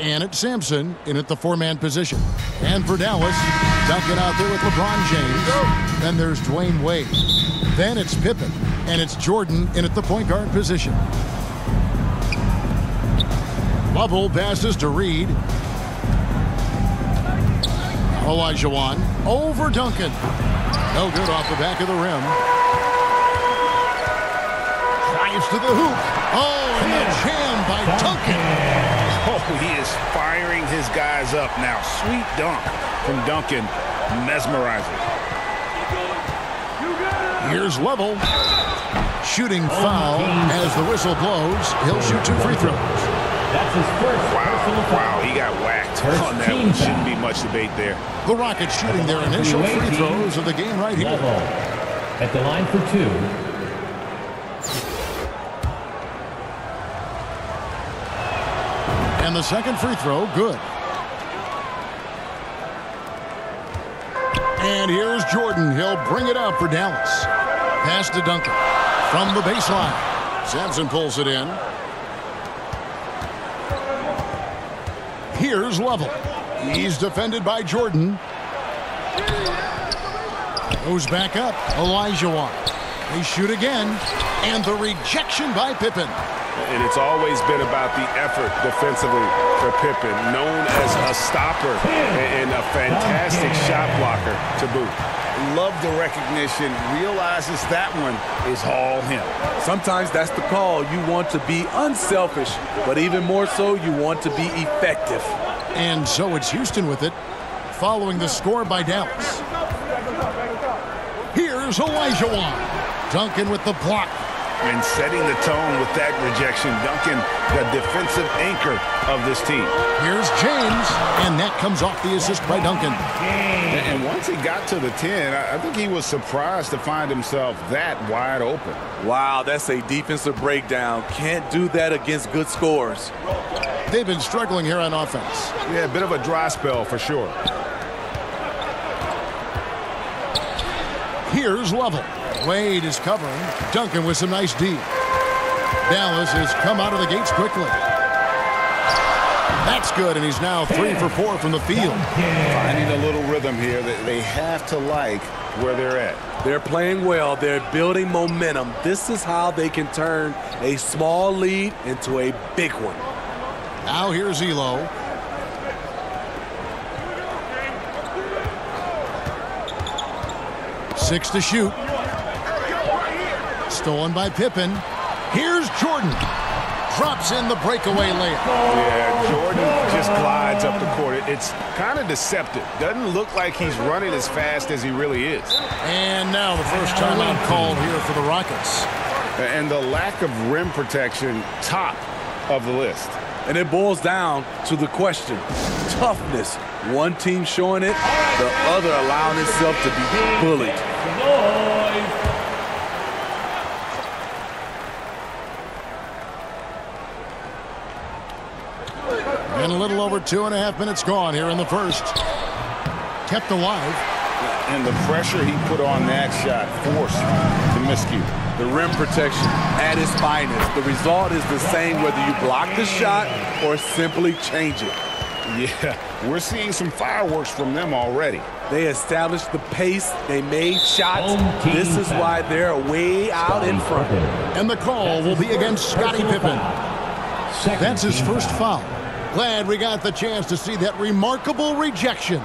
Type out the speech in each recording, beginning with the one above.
And it's Sampson in at the four-man position. And for Dallas, Duncan out there with LeBron James. Then there's Dwyane Wade. Then it's Pippen. And it's Jordan in at the point guard position. Bubble passes to Reed. Olajuwon over Duncan. No good off the back of the rim. Drives to the hoop. Oh, and the jam by Duncan. He is firing his guys up now. Sweet dunk from Duncan. Mesmerizing. Here's Lovell. Shooting foul as the whistle blows. He'll shoot two free throws. That's his first Wow, foul. wow, he got whacked First on that one. Shouldn't be much debate there. The Rockets shooting their initial free throws of the game right here. Lovell. At the line for two. And the second free throw, good. And here's Jordan. He'll bring it up for Dallas. Pass to Duncan. From the baseline. Sampson pulls it in. Here's Lovell. He's defended by Jordan. Goes back up. Olajuwon. They shoot again. And the rejection by Pippen. And it's always been about the effort defensively for Pippen, known as a stopper and a fantastic shot blocker to boot. Love the recognition, realizes that one is all him. Sometimes that's the call. You want to be unselfish, but even more so, you want to be effective. And so it's Houston with it, following the score by Dallas. Here's Olajuwon. Duncan with the block. And setting the tone with that rejection, Duncan, the defensive anchor of this team. Here's James, and that comes off the assist by Duncan. And once he got to the 10, I I think he was surprised to find himself that wide open. Wow, that's a defensive breakdown. Can't do that against good scores. They've been struggling here on offense. Yeah, a bit of a dry spell for sure. Here's Lovell. Wade is covering. Duncan with some nice deep. Dallas has come out of the gates quickly. That's good, and he's now three for four from the field. Finding a little rhythm here that they have to like where they're at. They're playing well. They're building momentum. This is how they can turn a small lead into a big one. Now here's Ehlo. Six to shoot. Stolen by Pippen. Here's Jordan. Drops in the breakaway layup. Yeah, Jordan just glides up the court. It's kind of deceptive. Doesn't look like he's running as fast as he really is. And now the first timeout called here for the Rockets. And the lack of rim protection, top of the list. And it boils down to the question toughness. One team showing it, the other allowing itself to be bullied. And a little over two and a half minutes gone here in the first. Kept alive. And the pressure he put on that shot forced the miscue. The rim protection at its finest. The result is the same whether you block the shot or simply change it. Yeah, we're seeing some fireworks from them already. They established the pace. They made shots. This is why they're way out in front. And the call will be against Scottie Pippen. That's his team first foul. Foul. Glad we got the chance to see that remarkable rejection.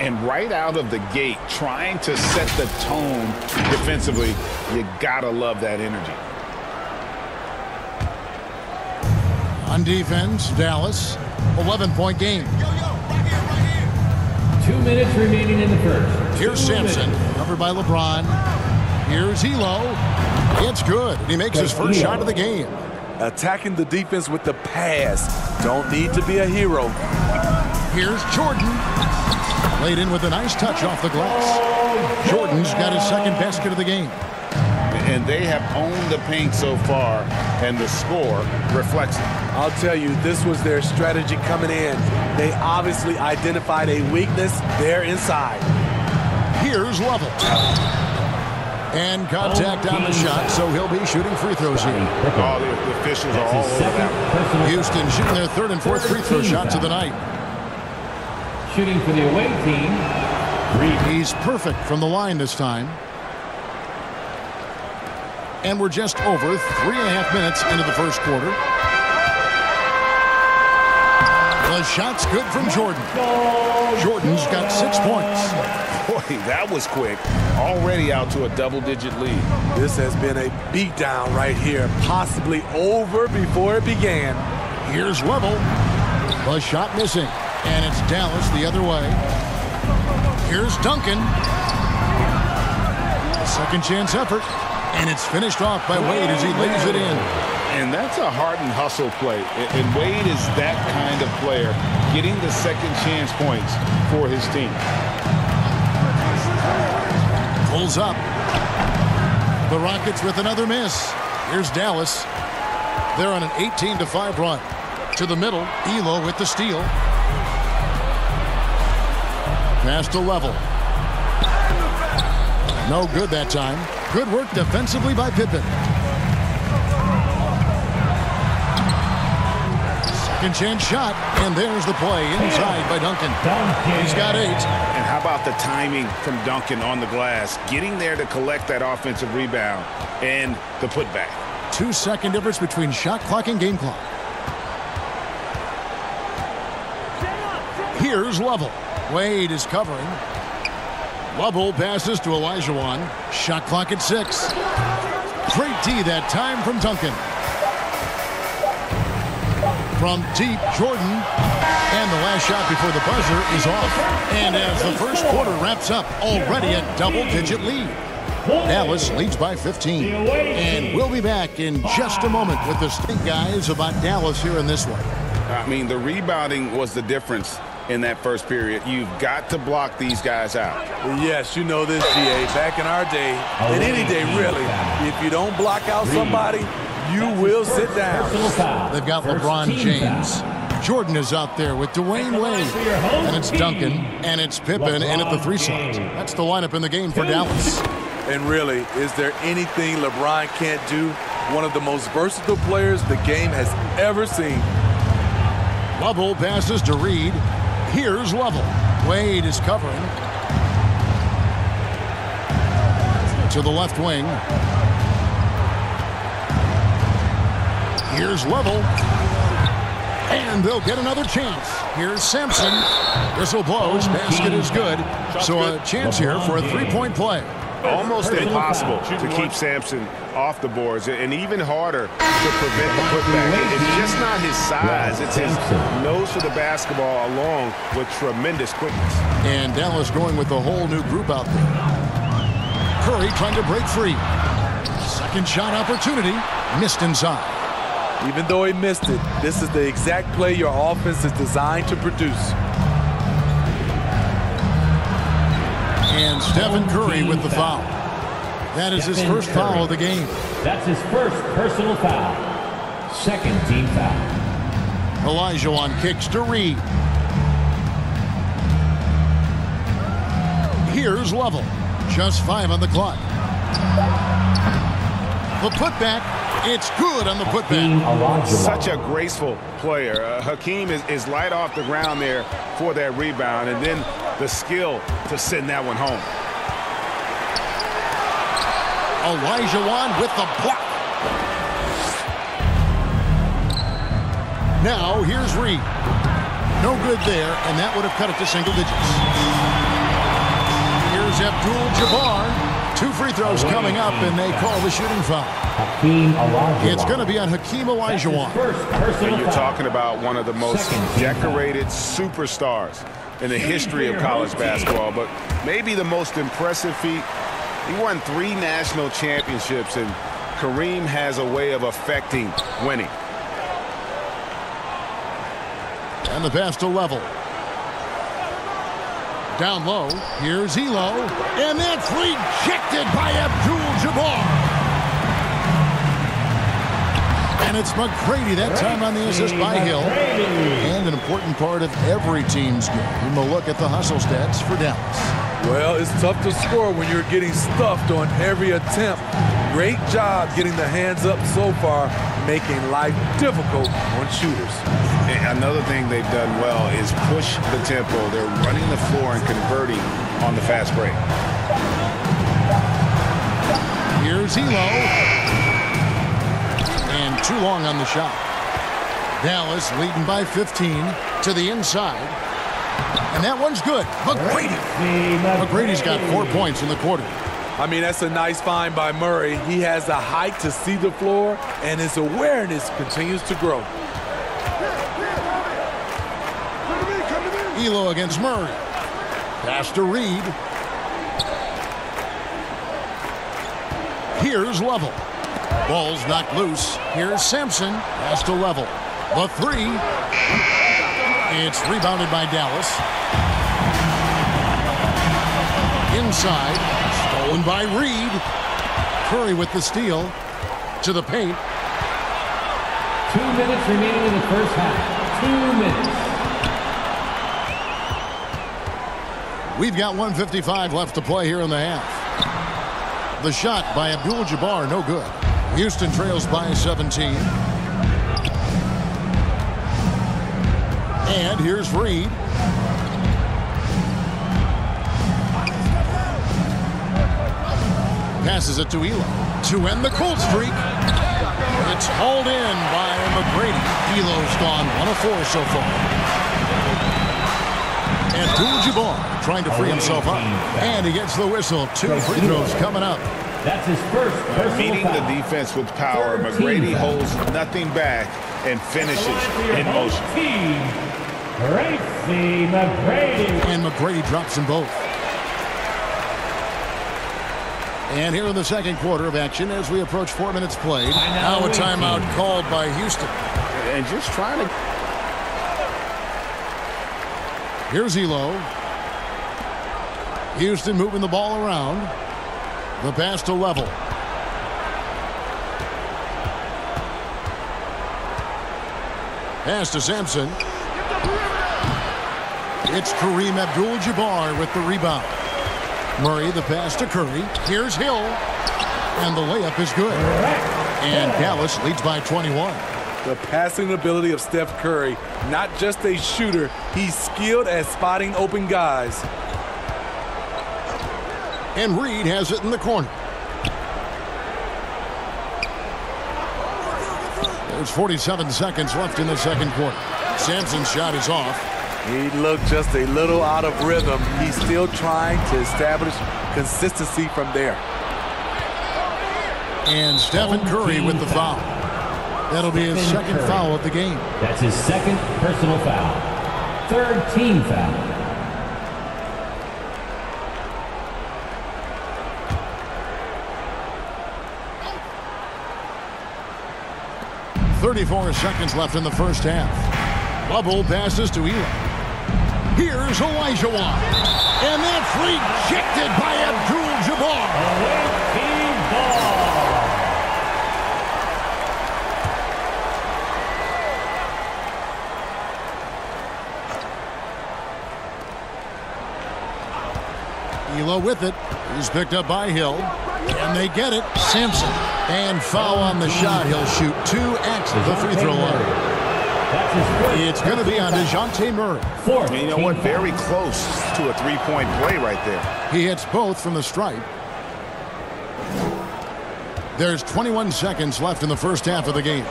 And right out of the gate, trying to set the tone defensively, you gotta love that energy. On defense, Dallas, 11-point game. Two minutes remaining in the first. Here's Two Sampson, minutes. covered by LeBron. Here's Ehlo. It's good. He makes his first shot of the game. Attacking the defense with the pass. Don't need to be a hero. Here's Jordan. Laid in with a nice touch off the glass. Jordan's got his second basket of the game. And they have owned the paint so far, and the score reflects it. I'll tell you, this was their strategy coming in. They obviously identified a weakness there inside. Here's Lovell. And contact on the shot, so he'll be shooting free throws here. Oh, the, the officials are all over second that. Houston shooting their third and fourth free throw shots of the night. Shooting for the away team. Reed. He's perfect from the line this time. And we're just over three and a half minutes into the first quarter. The shot's good from Jordan. Jordan's got six points. Boy, that was quick. Already out to a double-digit lead. This has been a beatdown right here, possibly over before it began. Here's Lovell. The shot missing. And it's Dallas the other way. Here's Duncan. A second chance effort. And it's finished off by Wade as he lays it in. And that's a heart and hustle play. And and Wade is that kind of player, getting the second chance points for his team. Pulls up. The Rockets with another miss. Here's Dallas. They're on an 18 to 5 run. To the middle, Ehlo with the steal. Pass to Lovell. No good that time. Good work defensively by Pippen. Second chance shot, and there's the play inside by Duncan. Duncan. He's got eight. And how about the timing from Duncan on the glass, getting there to collect that offensive rebound and the putback. Two second difference between shot clock and game clock. Here's Lovell. Wade is covering. Lovell passes to Olajuwon. Shot clock at six. Great D that time from Duncan. From deep, Jordan. And the last shot before the buzzer is off. And as the first quarter wraps up, already a double-digit lead. Dallas leads by 15. And we'll be back in just a moment with the state guys about Dallas here in this one. I mean, the rebounding was the difference in that first period. You've got to block these guys out. Yes, you know this, GA. Back in our day, and any day really, if you don't block out somebody, you will sit down. They've got LeBron James. Jordan is out there with Dwyane Wade. And it's Duncan. And it's Pippen in at the three slot. That's the lineup in the game for Dallas. And really, is there anything LeBron can't do? One of the most versatile players the game has ever seen. Lovell passes to Reed. Here's Lovell. Wade is covering. To the left wing. Here's Lovell. And they'll get another chance. Here's Sampson. Whistle blows. Basket is good. So a chance here for a three-point play. Almost impossible to keep Sampson off the boards, and even harder to prevent the putback. It's just not his size. It's his nose for the basketball along with tremendous quickness. And Dallas going with a whole new group out there. Curry trying to break free. Second shot opportunity. Missed inside. Even though he missed it, this is the exact play your offense is designed to produce. And Stephen Curry with the foul. That is his Stephen first foul of the game. That's his first personal foul. Second team foul. Olajuwon kicks to Reed. Here's Lovell. Just five on the clock. The putback. It's good on the putback. Such a graceful player. Uh, Hakeem is, is light off the ground there for that rebound, and then the skill to send that one home. Olajuwon with the block. Now here's Reed. No good there, and that would have cut it to single digits. Here's Abdul-Jabbar. Two free throws coming up, and they call the shooting foul. Hakeem Olajuwon. It's going to be on Hakeem That's Olajuwon. And you're talking about one of the most decorated superstars in the history of college basketball, but maybe the most impressive feat. He won three national championships, and Kareem has a way of affecting winning. And the pass to Lovell. Down low. Here's Ehlo. And that's rejected by Abdul-Jabbar. And it's McGrady that time on the assist by Hill. And an important part of every team's game. We'll look at the hustle stats for Dallas. Well, it's tough to score when you're getting stuffed on every attempt. Great job getting the hands up so far, making life difficult on shooters. Another thing they've done well is push the tempo. They're running the floor and converting on the fast break. Here's Ehlo. And too long on the shot. Dallas leading by 15 to the inside. And that one's good. McGrady. McGrady's got four points in the quarter. I mean, that's a nice find by Murray. He has the height to see the floor, and his awareness continues to grow. Ehlo against Murray. Pass to Reed. Here's Lovell. Ball's knocked loose. Here's Sampson. Pass to Lovell. The three. It's rebounded by Dallas. Inside. Stolen by Reed. Curry with the steal. To the paint. Two minutes remaining in the first half. Two minutes. We've got 155 left to play here in the half. The shot by Abdul-Jabbar, no good. Houston trails by 17. And here's Reed. Passes it to Ehlo to end the cold streak. It's hauled in by McGrady. Ehlo's gone one of four so far. Abdul-Jabbar trying to free himself up. And he gets the whistle. Two free throws coming up. That's his first personal Meeting the defense with power, McGrady holds nothing back and finishes in motion. Team, Tracy McGrady. And McGrady drops them both. And here in the second quarter of action as we approach four minutes played. Now a timeout called by Houston. And just trying to Here's Ehlo. Houston moving the ball around. The pass to Lovell. Pass to Sampson. It's Kareem Abdul-Jabbar with the rebound. Murray the pass to Curry. Here's Hill. And the layup is good. And Dallas leads by 21. The passing ability of Steph Curry, not just a shooter, he's skilled at spotting open guys. And Reed has it in the corner. There's 47 seconds left in the second quarter. Sampson's shot is off. He looked just a little out of rhythm. He's still trying to establish consistency from there. And Stephen Curry with the foul. That'll be his Stephen second Curry. foul of the game. That's his second personal foul. Third team foul. 34 seconds left in the first half. Bubble passes to Eli. Here's Elijah. And that's rejected by Abdul-Jabbar. Team. Ehlo with it. He's picked up by Hill. And they get it. Sampson. And foul on the shot. He'll shoot two at the free throw line. That's his first It's going to be on personal DeJounte Murray. foul. Fourth And you know what? Very close to a three-point play right there. He hits both from the stripe. There's 21 seconds left in the first half of the game.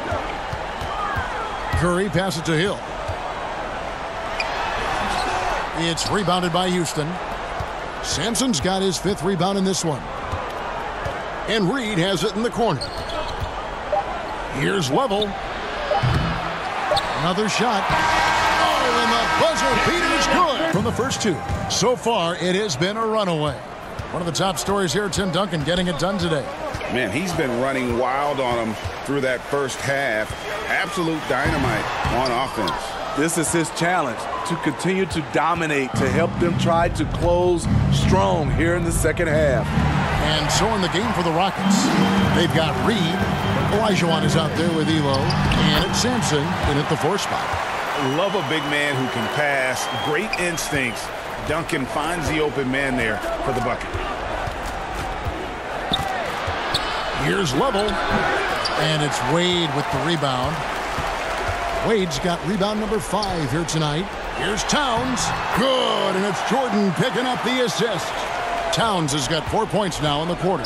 Curry passes to Hill. It's rebounded by Houston. Sampson's got his fifth rebound in this one. And Reed has it in the corner. Here's Lovell. Another shot. Oh, and the buzzer beater's good from the first two. So far, it has been a runaway. One of the top stories here, Tim Duncan getting it done today. Man, he's been running wild on him through that first half. Absolute dynamite on offense. This is his challenge to continue to dominate, to help them try to close strong here in the second half. And so in the game for the Rockets, they've got Reed. Elijah is out there with Ehlo. And it's Sampson in at the four spot. Love a big man who can pass. Great instincts. Duncan finds the open man there for the bucket. Here's Lovell. And it's Wade with the rebound. Wade's got rebound number five here tonight. Here's Towns. Good, and it's Jordan picking up the assist. Towns has got four points now in the quarter.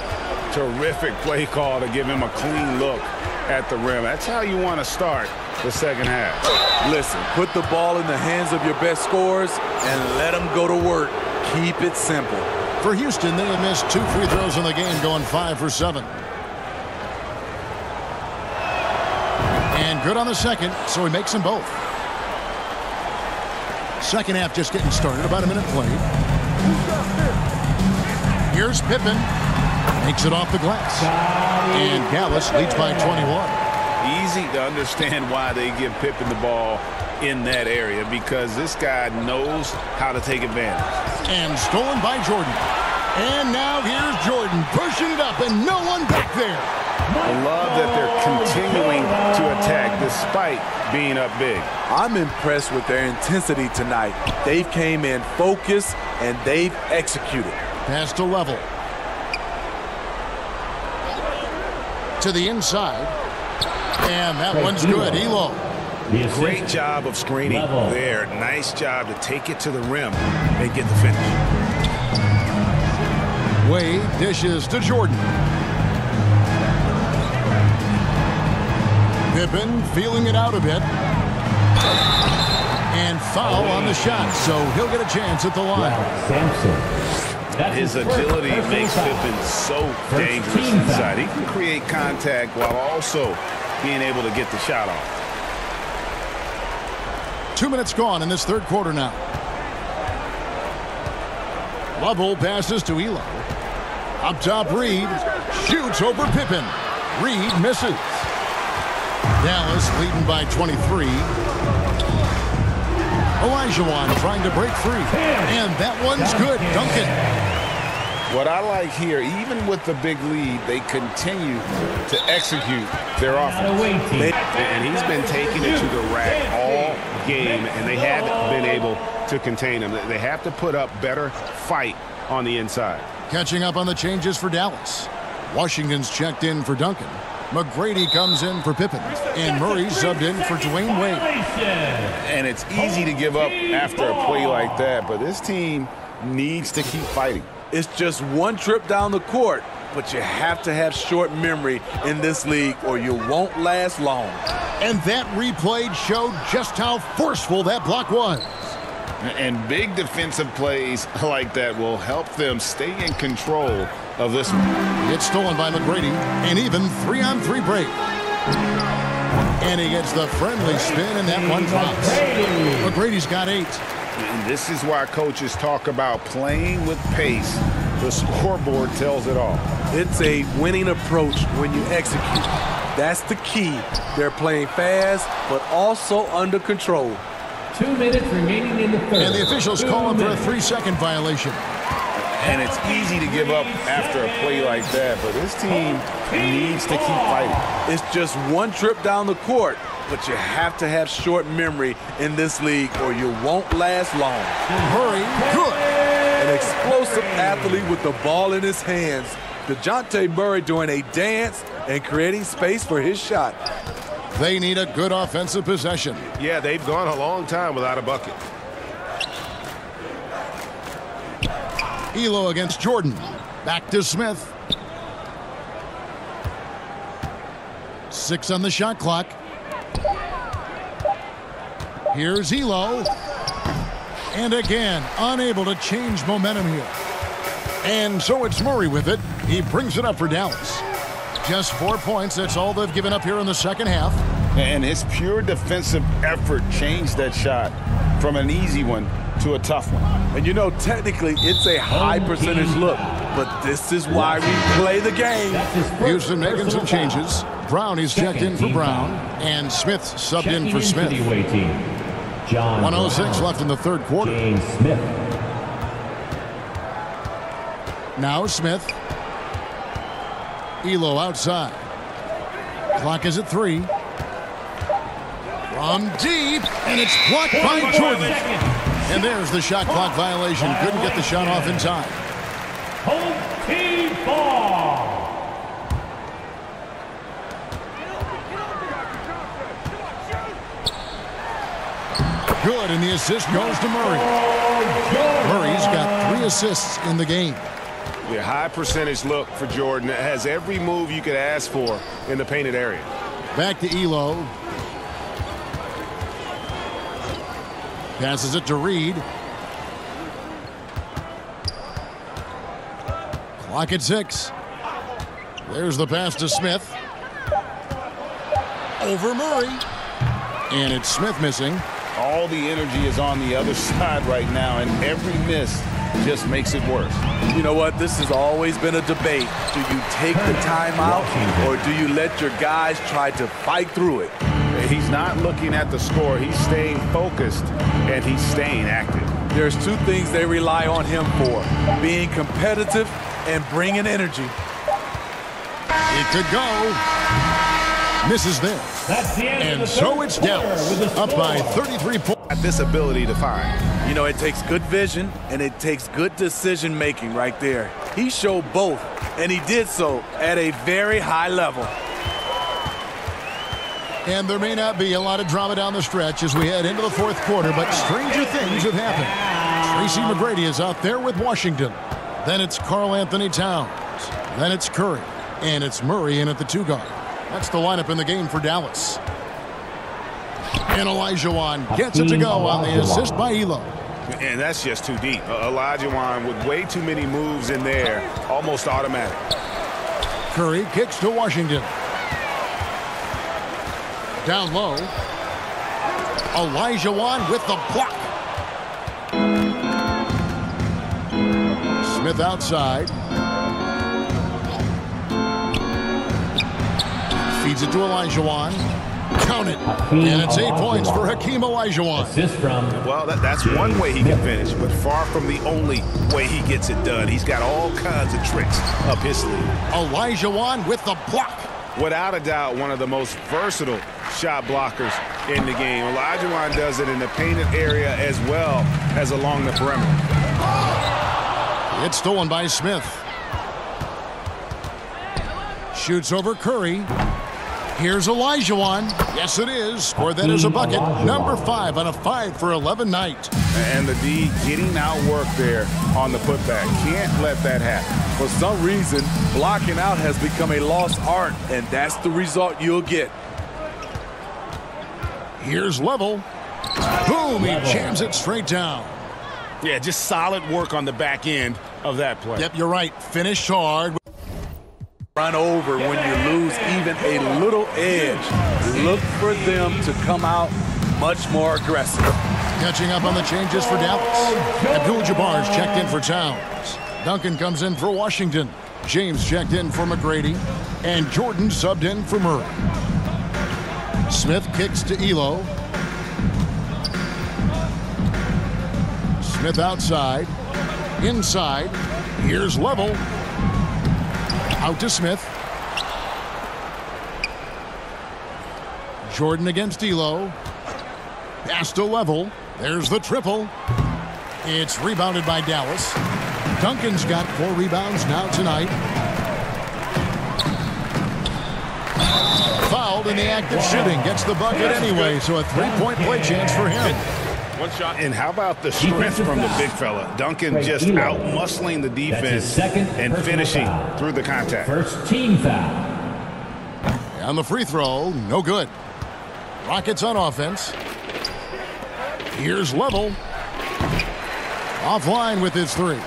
Terrific play call to give him a clean look at the rim. That's how you want to start the second half. Listen, put the ball in the hands of your best scorers and let them go to work. Keep it simple. For Houston, they have missed two free throws in the game, going five for seven. And good on the second, so he makes them both. Second half just getting started, about a minute played. Here's Pippen. Makes it off the glass. And Dallas leads by 21 easy to understand why they give Pippen the ball in that area because this guy knows how to take advantage. And stolen by Jordan. And now here's Jordan pushing it up and no one back there. I love that they're continuing to attack despite being up big. I'm impressed with their intensity tonight. They've came in focused and they've executed. Pass to Lovell. To the inside. And that one's good. Ehlo. Great job of screening there. Nice job to take it to the rim and get the finish. Wade dishes to Jordan. Pippen feeling it out a bit. And foul on the shot, so he'll get a chance at the line. His agility makes Pippen so dangerous inside. He can create contact while also being able to get the shot off. Two minutes gone in this third quarter now. Lovell passes to Ehlo. Up top, Reed shoots over Pippen. Reed misses. Dallas leading by 23. Olajuwon trying to break free. And that one's good. Duncan what I like here, even with the big lead, they continue to execute their offense. And he's been taking it to the rack all game, and they haven't been able to contain him. They have to put up better fight on the inside. Catching up on the changes for Dallas. Washington's checked in for Duncan. McGrady comes in for Pippen. And Murray subbed in for Dwyane Wade. And it's easy to give up after a play like that, but this team needs to keep fighting. It's just one trip down the court, but you have to have short memory in this league or you won't last long. And that replay showed just how forceful that block was. And big defensive plays like that will help them stay in control of this one. It's stolen by McGrady, and even three-on-three 3 break. And he gets the friendly spin, and that one drops. McGrady's got eight. And this is why coaches talk about playing with pace. The scoreboard tells it all. It's a winning approach when you execute. That's the key. They're playing fast, but also under control. Two minutes remaining in the third. And the officials Two call him for a three-second violation. And it's easy to give up after a play like that, but this team needs to keep fighting. It's just one trip down the court but you have to have short memory in this league or you won't last long. Murray, good. An explosive athlete with the ball in his hands. DeJounte Murray doing a dance and creating space for his shot. They need a good offensive possession. Yeah, they've gone a long time without a bucket. Ehlo against Jordan. Back to Smith. Six on the shot clock. Here's Ehlo. And again, unable to change momentum here. And so it's Murray with it. He brings it up for Dallas. Just four points. That's all they've given up here in the second half. And his pure defensive effort changed that shot from an easy one to a tough one. And you know, technically, it's a high percentage look, but this is why we play the game. Houston making some changes. Brown is checked in for Brown, and Smith subbed in for Smith. John 106 Brown. left in the third quarter. James Smith. Now Smith. Ehlo outside. Clock is at three. From deep, and it's blocked by Jordan. And there's the shot clock violation. Couldn't get the shot off in time. Home team ball. Good, and the assist goes to Murray. Oh, Murray's got three assists in the game. Yeah, high percentage look for Jordan. It has every move you could ask for in the painted area. Back to Ehlo. Passes it to Reed. Clock at six. There's the pass to Smith. Over Murray. And it's Smith missing. All the energy is on the other side right now, and every miss just makes it worse. You know what? This has always been a debate. Do you take the timeout or do you let your guys try to fight through it? He's not looking at the score. He's staying focused, and he's staying active. There's two things they rely on him for, being competitive and bringing energy. It could go. Misses there. And so it's down. up by 33 points. This ability to find. You know, it takes good vision and it takes good decision making right there. He showed both, and he did so at a very high level. And there may not be a lot of drama down the stretch as we head into the fourth quarter, but stranger things have happened. Tracy McGrady is out there with Washington. Then it's Karl Anthony Towns. Then it's Curry. And it's Murray in at the two guard. That's the lineup in the game for Dallas. And Olajuwon gets it to go on the assist by Ehlo. And that's just too deep. Uh, Olajuwon with way too many moves in there, almost automatic. Curry kicks to Washington. Down low. Olajuwon with the block. Smith outside. Feeds it to Olajuwon. Count it. And it's eight points for Hakeem Olajuwon. Assist from Well, that, that's one way he can finish, but far from the only way he gets it done. He's got all kinds of tricks up his sleeve. Olajuwon with the block. Without a doubt, one of the most versatile shot blockers in the game. Olajuwon does it in the painted area as well as along the perimeter. It's stolen by Smith. Shoots over Curry. Here's Olajuwon. Yes, it is. Or that as a bucket. Number five on a five for 11 night. And the D getting outwork there on the putback. Can't let that happen. For some reason, blocking out has become a lost art, and that's the result you'll get. Here's Lovell. Boom, he jams it straight down. Yeah, just solid work on the back end of that play. Yep, you're right. Finish hard. Run over when you lose even a little edge. Look for them to come out much more aggressive. Catching up on the changes for Dallas. Abdul-Jabbar's checked in for Towns. Duncan comes in for Washington. James checked in for McGrady. And Jordan subbed in for Murray. Smith kicks to Ehlo. Smith outside. Inside. Here's Lovell. Out to Smith. Jordan against Ehlo. Pass to Lovell. There's the triple. It's rebounded by Dallas. Duncan's got four rebounds now tonight. Fouled in the act of shooting. Gets the bucket anyway, so a three-point play chance for him. One shot. And how about the strength from the big fella? Duncan just out muscling the defense second and finishing foul. through the contact. first team foul. On the free throw, no good. Rockets on offense. Here's Lovell. Offline with his three.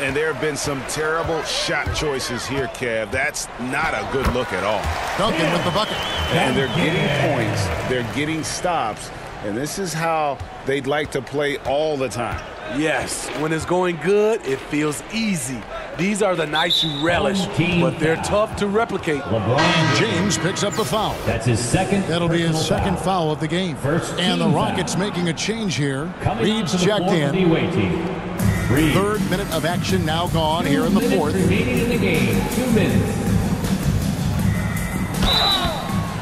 And there have been some terrible shot choices here, Kev. That's not a good look at all. Duncan with the bucket. And they're getting points. They're getting stops. And this is how they'd like to play all the time. Yes, when it's going good, it feels easy. These are the nights you relish, team but they're tough to replicate. LeBron James picks up the foul. That's his second. That'll be his second foul of the game. First And the Rockets foul. making a change here. Coming Reed's checked floor for the in. team. Third minute of action now gone here in the Minutes fourth. remaining in the game. Two minutes.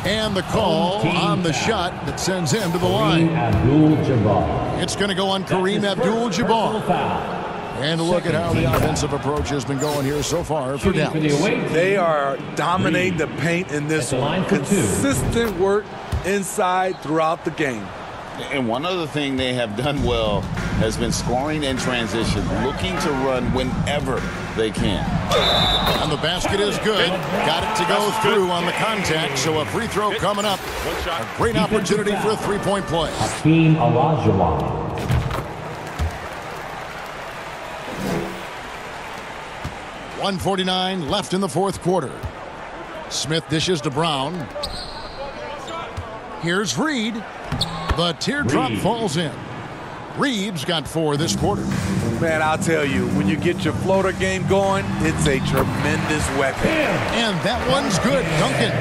And the call on the shot that sends him to the line. It's going to go on Kareem Abdul-Jabbar. And look at how the offensive approach has been going here so far for Shooting Dallas. They are dominating the paint in this At the line one. Consistent work inside throughout the game. And one other thing they have done well has been scoring in transition, looking to run whenever they can. And the basket is good. Got it to go through on the contact, so a free throw coming up. A great opportunity for a three-point play. Hakeem Olajuwon. 149 left in the fourth quarter. Smith dishes to Brown. Here's Reed. The teardrop Reed. falls in. Reeves got four this quarter. Man, I'll tell you, when you get your floater game going, it's a tremendous weapon. And that one's good. Duncan.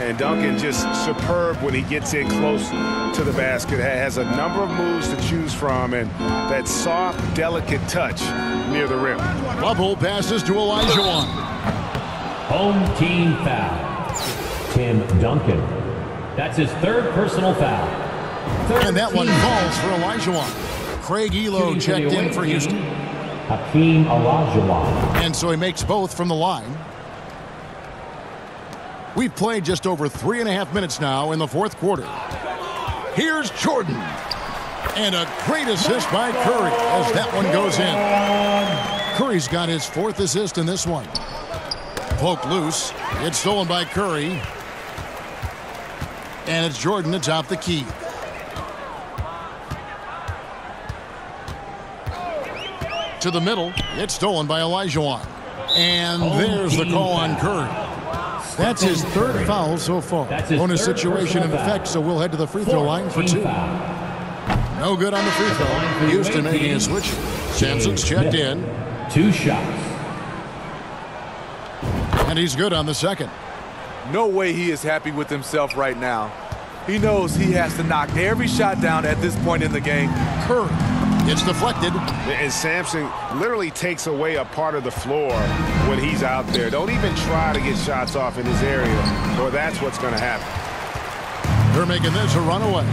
And Duncan just superb when he gets in close to the basket. Has a number of moves to choose from and that soft, delicate touch near the rim. Bubble passes to Olajuwon. Home team foul. Tim Duncan. That's his third personal foul. Third And that one falls for Elijah Craig Ehlo Shooting for the checked in for Houston. Hakeem Olajuwon. And so he makes both from the line. We've played just over three and a half minutes now in the fourth quarter. Here's Jordan. And a great assist by Curry as that one goes in. Curry's got his fourth assist in this one. Poked loose. It's stolen by Curry. And it's Jordan that's off the key. To the middle. It's stolen by Olajuwon. And Home there's the call on. Curry. That's his third foul so far. Bonus situation in effect, so we'll head to the free throw line for two. No good on the free throw. Houston making a switch. Sampson's checked in, Two shots. and he's good on the second. No way he is happy with himself right now. He knows he has to knock every shot down at this point in the game. Curry. It's deflected. And Sampson literally takes away a part of the floor when he's out there. Don't even try to get shots off in his area, or that's what's going to happen. They're making this a runaway.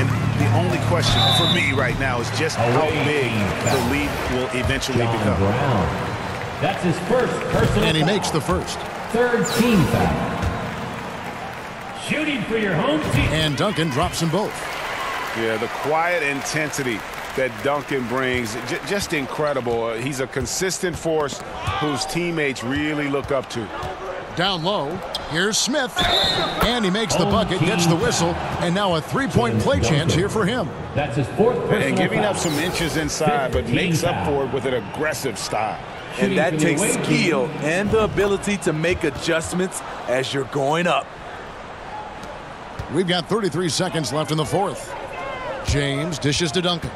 And the only question for me right now is just how big the lead will eventually John become. Brown. That's his first personal And he foul. makes the first. Third team foul. Shooting for your home team. And Duncan drops them both. Yeah, the quiet intensity that Duncan brings, j- just incredible. He's a consistent force whose teammates really look up to. Down low. Here's Smith. And he makes the bucket, gets the whistle, and now a three-point play chance here for him. That's his fourth personal And giving up some inches inside, but makes up for it with an aggressive style. And that takes skill and the ability to make adjustments as you're going up. We've got 33 seconds left in the fourth. James dishes to Duncan.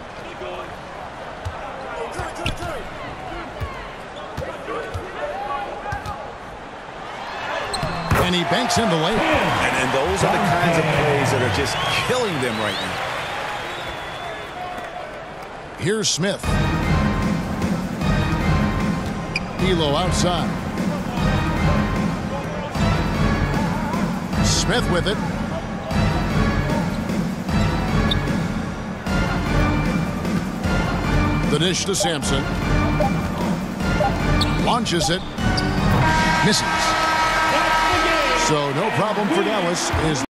And he banks in the layup. And, and those are the kinds of plays that are just killing them right now. Here's Smith. Ehlo outside. Smith with it. The dish to Sampson. Launches it. Misses. So no problem for Dallas. Is